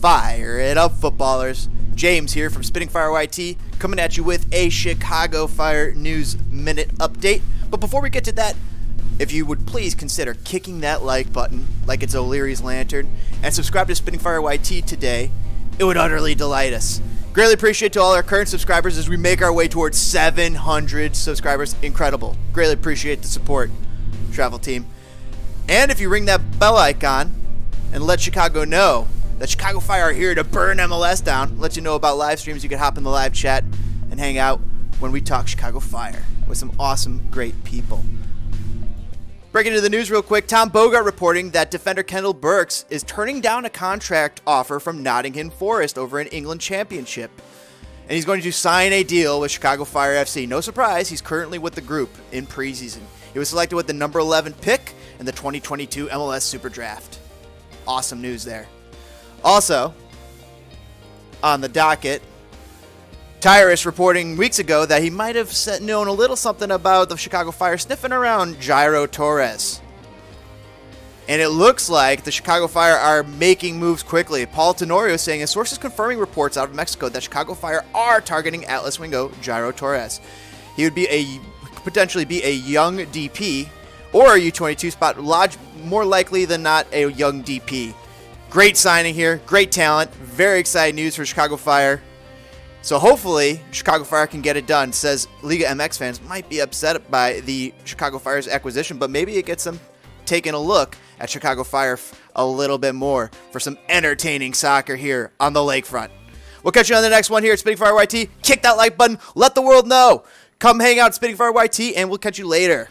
Fire it up, footballers. James here from Spitting Fire YT, coming at you with a Chicago Fire News Minute update. But before we get to that, if you would please consider kicking that like button like it's O'Leary's lantern and subscribe to Spitting Fire YT today, it would utterly delight us. Greatly appreciate to all our current subscribers as we make our way towards 700 subscribers. Incredible. Greatly appreciate the support, travel team. And if you ring that bell icon and let Chicago know that Chicago Fire are here to burn MLS down, let you know about live streams, you can hop in the live chat and hang out when we talk Chicago Fire with some awesome, great people. Breaking into the news real quick, Tom Bogert reporting that defender Kendall Burks is turning down a contract offer from Nottingham Forest over an England Championship. And he's going to sign a deal with Chicago Fire FC. No surprise, he's currently with the group in preseason. He was selected with the number 11 pick in the 2022 MLS Super Draft. Awesome news there. Also, on the docket, Tyrus reporting weeks ago that he might have known a little something about the Chicago Fire sniffing around Jairo Torres. And it looks like the Chicago Fire are making moves quickly. Paul Tenorio saying his sources confirming reports out of Mexico that Chicago Fire are targeting Atlas winger Jairo Torres. He would be a potentially be a young DP or a U22 spot, lodge, more likely than not a young DP. Great signing here, great talent, very exciting news for Chicago Fire. So hopefully Chicago Fire can get it done. Says Liga MX fans might be upset by the Chicago Fire's acquisition, but maybe it gets them taking a look at Chicago Fire a little bit more for some entertaining soccer here on the lakefront. We'll catch you on the next one here at Spitting Fire YT. Kick that like button. Let the world know. Come hang out at Spitting Fire YT, and we'll catch you later.